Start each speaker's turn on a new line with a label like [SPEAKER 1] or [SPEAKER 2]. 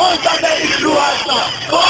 [SPEAKER 1] contra da menstruação.